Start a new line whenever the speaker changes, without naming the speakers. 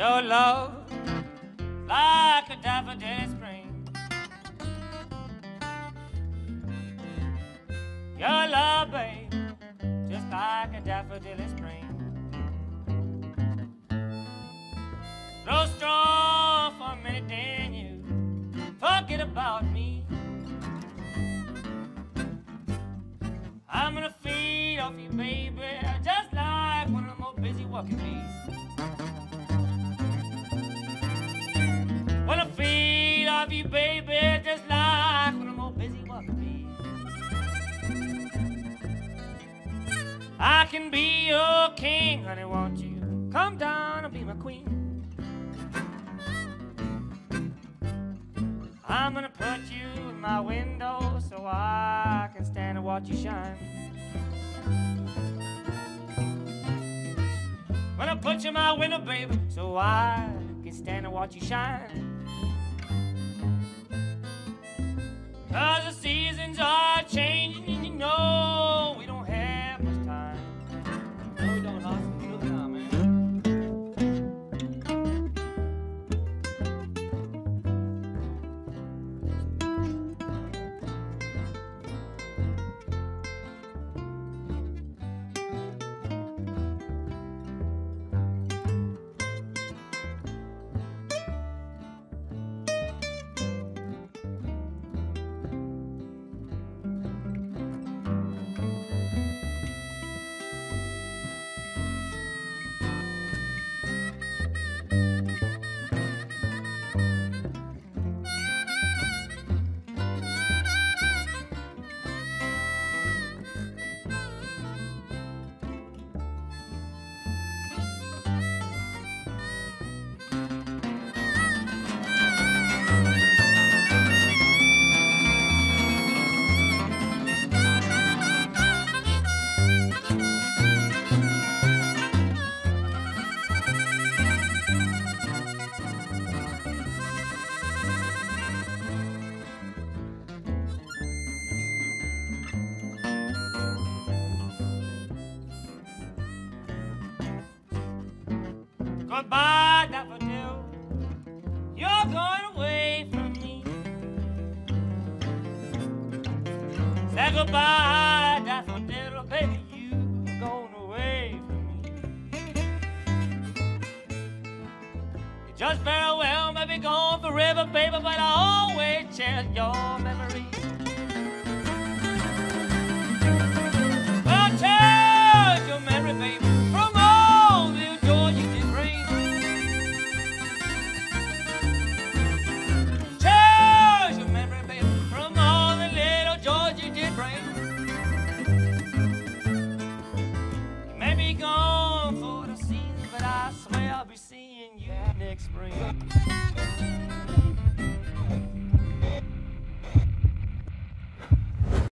Your love like a daffodil in spring. Your love, babe, just like a daffodil in spring. Grow strong for a minute, then you forget about me. I'm gonna feed off you, baby, just like one of the more busy walking bees. Baby, just like when I'm all busy walking. I can be your king, honey, won't you? Come down and be my queen. I'm gonna put you in my window so I can stand and watch you shine. Gonna put you in my window, baby, so I can stand and watch you shine. Cause the seasons are changing Goodbye, daffodil. You're going away from me. Say goodbye, daffodil, baby. You're going away from me. Just very well may be gone forever, baby, but I always cherish your spring.